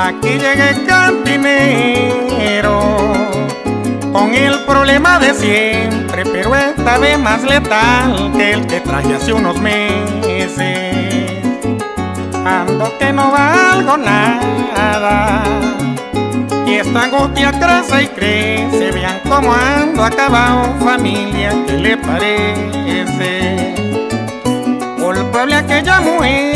Aquí llega el cantinero con el problema de siempre, pero esta vez más letal que el que traje hace unos meses. Ando que no valgo nada y esta angustia crece y crece. Vean cómo ando acabado, familia, ¿qué le parece? Culpable aquella mujer,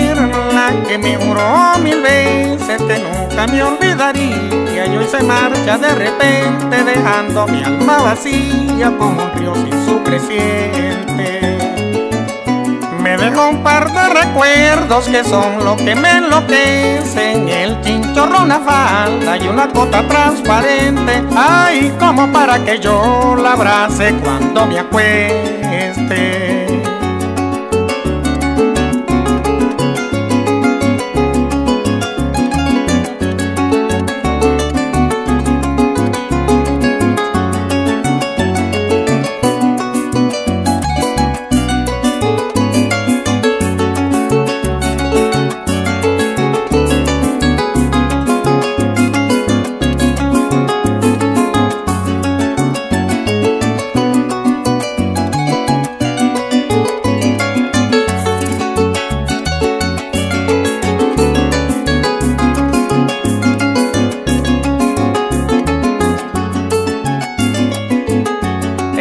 que me juró mil veces que nunca me olvidaría. Y hoy se marcha de repente, dejando mi alma vacía como un río sin su creciente. Me dejó un par de recuerdos que son lo que me enloquecen El chinchorro, una falda y una cota transparente Ay, como para que yo la abrace cuando me acueste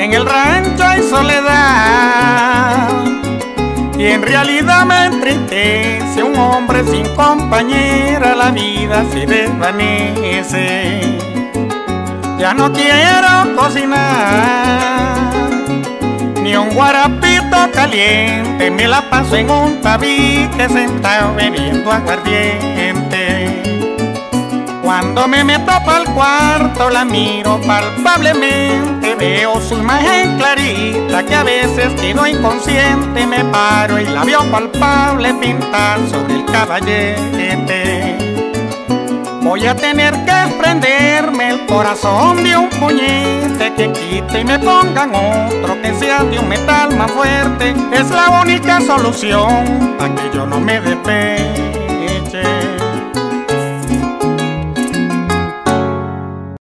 En el rancho hay soledad y en realidad me entristece un hombre sin compañera, la vida se desvanece. Ya no quiero cocinar ni un guarapito caliente, me la paso en un tabique sentado bebiendo aguardiente. Cuando me meto pa'l cuarto la miro palpablemente. Veo su imagen clarita que a veces quedo inconsciente. Me paro y la veo palpable pintar sobre el caballete. Voy a tener que prenderme el corazón de un puñete Que quite y me pongan otro que sea de un metal más fuerte. Es la única solución para que yo no me despegue